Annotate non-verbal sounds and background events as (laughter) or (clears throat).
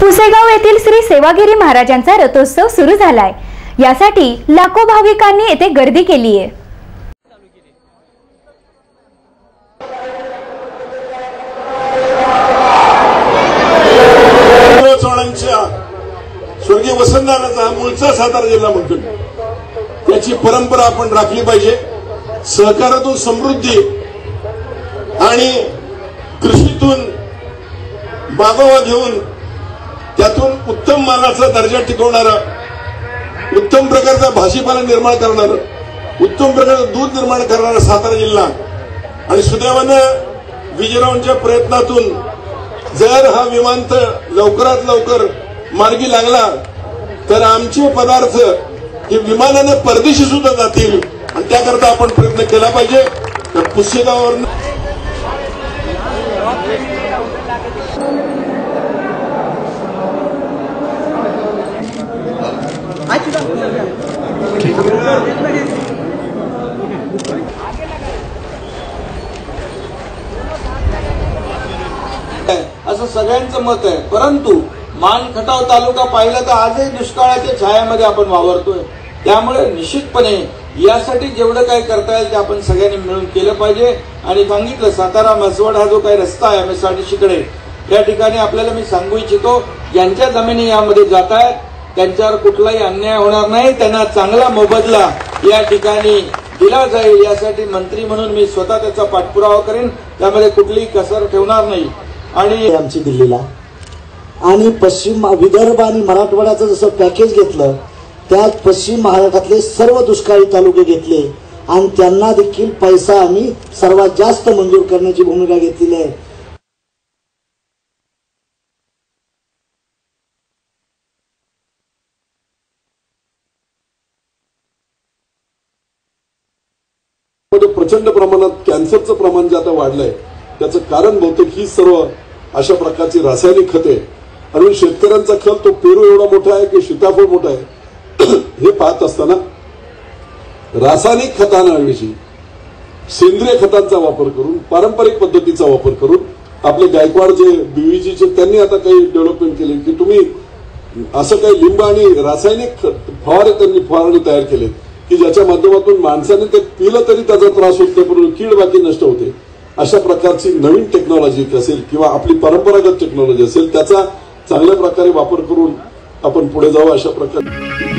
पुसेगाव येथील श्री सेवागिरी महाराजांचा रथोत्सव सुरू झालाय. यासाठी लाखो भाविकांनी येथे गर्दी केली आहे. स्वर्गीय वसंतदानाचा मूळचा सातारा जिल्हा म्हणतो त्याची परंपरा आपण राखली पाहिजे. सहकारातून समृद्धी आणि कृषीतून मागोवा घेऊन त्यातून उत्तम मानाचा दर्जा टिकवणारा उत्तम प्रकारचा भाजीपाला निर्माण करणार उत्तम प्रकारचं दूध निर्माण करणारा सातारा जिल्हा. आणि सुदैवानं विजयरावांच्या प्रयत्नातून जर हा विमानतळ लवकरात लवकर मार्गी लागला तर आमचे पदार्थ हे विमानाने परदेशी सुद्धा जातील. आणि त्याकरता आपण प्रयत्न केला पाहिजे. तर पुस्तकावर आहे, असं सगळ्यांचं मत आहे. परंतु मान खटाव तालुका पाहिला तर आजही दुष्काळाच्या छायामध्ये आपण वावरतोय. त्यामुळे निश्चितपणे यासाठी जेवढं काय करता येईल ते आपण सगळ्यांनी मिळून केलं पाहिजे. आणि सांगितलं सातारा म्हसवड हा जो काही रस्ता आहे एमएसआरटीसीकडे या ठिकाणी आपल्याला मी सांगू इच्छितो ज्यांच्या जमिनी यामध्ये जात आहेत त्यांच्यावर कुठलाही अन्याय होणार नाही. त्यांना चांगला मोबदला या ठिकाणी दिला जाईल. यासाठी मंत्री म्हणून मी स्वतः त्याचा पाठपुरावा करेन. त्यामध्ये कुठलीही कसर ठेवणार नाही. आणि आमची दिल्लीला. आणि पश्चिम विदर्भ आणि मराठवाड्याचं जसं पॅकेज घेतलं त्यात पश्चिम महाराष्ट्रातले सर्व दुष्काळी तालुके घेतले. आणि त्यांना देखील पैसा आम्ही सर्वात जास्त मंजूर करण्याची भूमिका घेतलेली आहे. प्रचंड प्रमाणात कॅन्सरचं प्रमाण जे आता वाढलंय त्याचं कारण बहुतेक ही सर्व अशा प्रकारची रासायनिक खते. आणि शेतकऱ्यांचा खत तो पेरू एवढा मोठा आहे की सीताफळ मोठा आहे. (clears throat) हे पाहत असताना रासायनिक खतांऐवजी सेंद्रिय खतांचा वापर करून पारंपरिक पद्धतीचा वापर करून आपले गायकवाड जे बीवीजीचे त्यांनी आता काही डेव्हलपमेंट केले की तुम्ही असं काही लिंब आणि रासायनिक खत- फवारे त्यांनी फवारणी तयार केले की ज्याच्या माध्यमातून माणसाने ते पिलं तरी त्याचा त्रास होत नाही परंतु कीड बाकी नष्ट होते. अशा प्रकारची नवीन टेक्नॉलॉजी असेल किंवा आपली परंपरागत टेक्नॉलॉजी असेल त्याचा चांगल्या प्रकारे वापर करून आपण पुढे जाऊ अशा प्रकारे